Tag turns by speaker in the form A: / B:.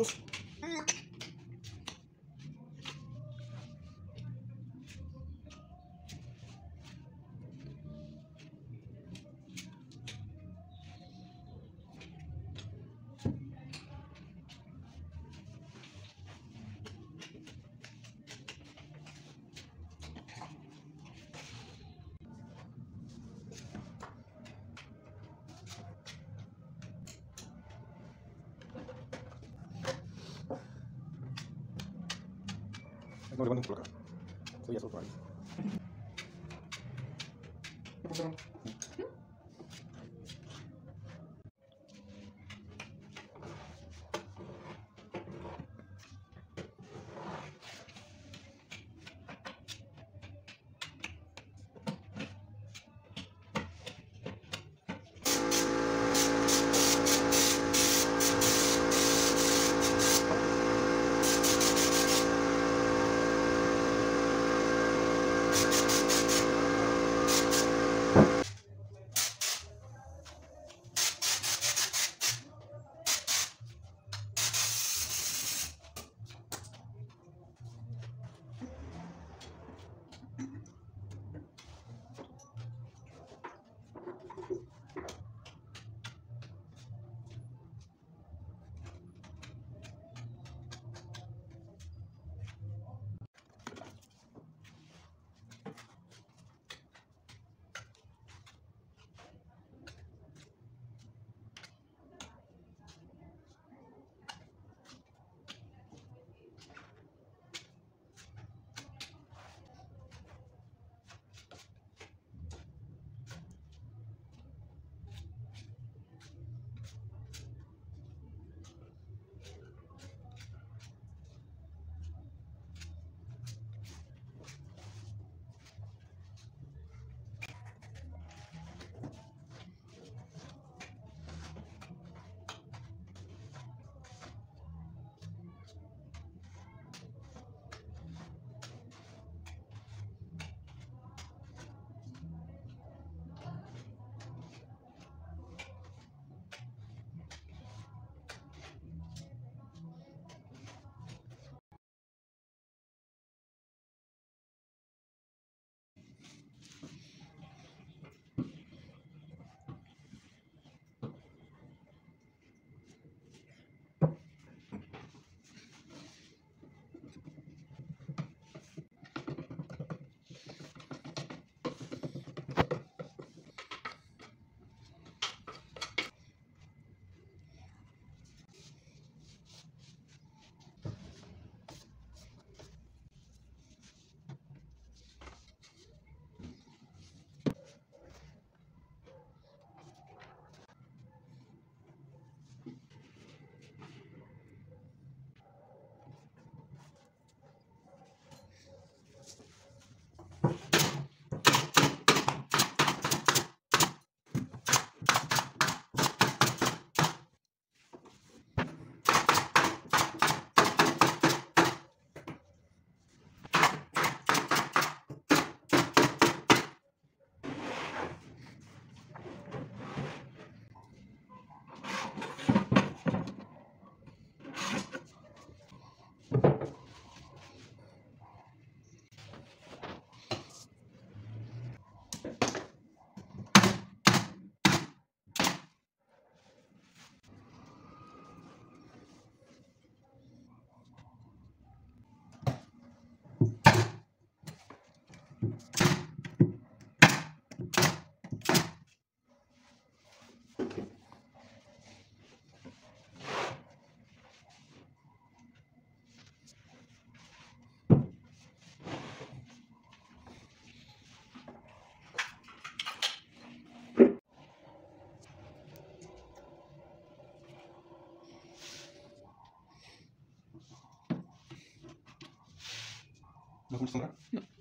A: textos por acá. Soy ya ahí. Não vamos?
B: Não.